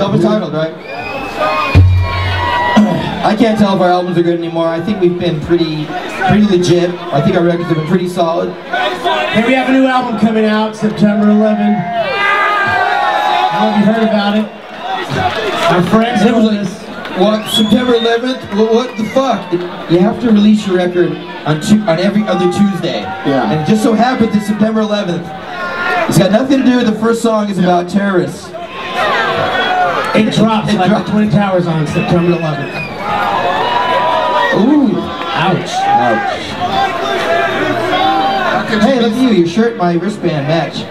Sure. Self-titled, right? I can't tell if our albums are good anymore. I think we've been pretty, pretty legit. I think our records have been pretty solid. Hey, we have a new album coming out September 11. How have you heard about it? Our friends It was like, what, September 11th? What, what the fuck? You have to release your record on tu- on every other Tuesday. Yeah. And it just so happens it's September 11th. It's got nothing to do with the first song is about terrorists. It drops It like drops. the Twin Towers on September 11th. Ooh. Ouch. Ouch. Hey, look at you. Your shirt, my wristband match.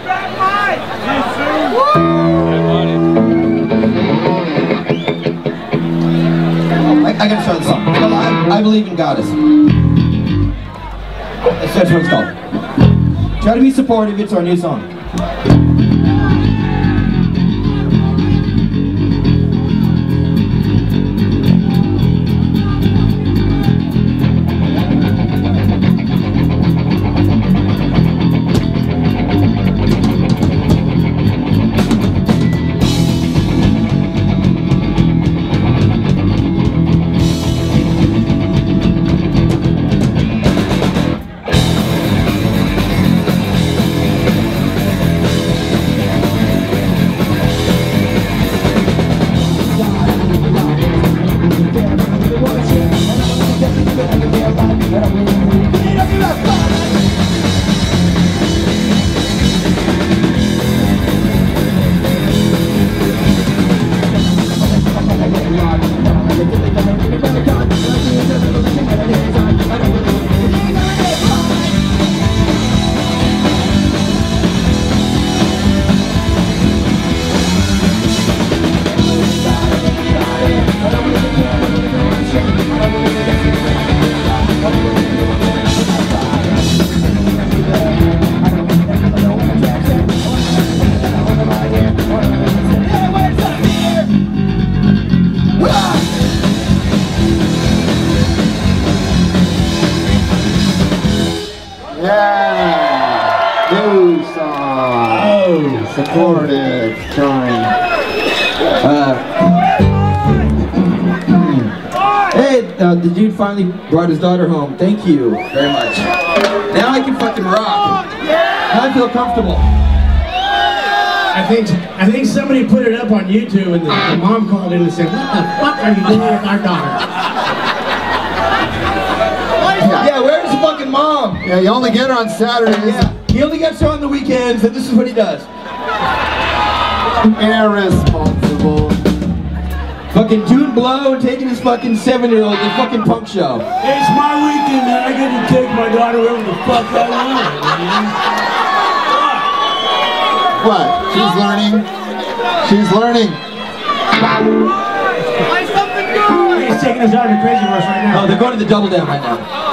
I, I gotta start the song. I, I Believe in Goddess. That's what it's called. Try to be supportive. It's our new song. Yeah. New song. Oh. Supportive. Trying. Hey, uh, the dude finally brought his daughter home. Thank you very much. Now I can fucking rock. Now I feel comfortable. I think I think somebody put it up on YouTube and the, the mom called in and said, What the fuck are you doing with our daughter? Yeah, you only get her on Saturdays. Yeah, he only gets her on the weekends, and this is what he does. Irresponsible. Fucking June Blow taking his fucking seven-year-old to the fucking punk show. It's my weekend and I get to take my daughter wherever the fuck I want. What? She's learning. She's learning. He's taking his daughter to Crazy Horse right now. Oh, they're going to the Double Down right now.